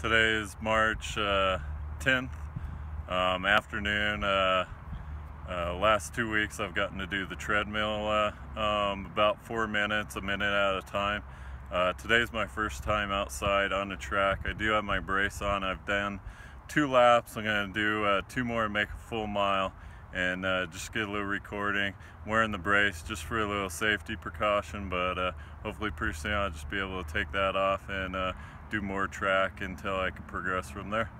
Today is March uh, 10th, um, afternoon. Uh, uh, last two weeks I've gotten to do the treadmill uh, um, about four minutes, a minute at a time. Uh, today's my first time outside on the track. I do have my brace on. I've done two laps. I'm going to do uh, two more and make a full mile and just get a little recording. I'm wearing the brace just for a little safety precaution, but hopefully pretty soon I'll just be able to take that off and do more track until I can progress from there.